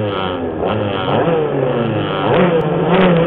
Oh, my God.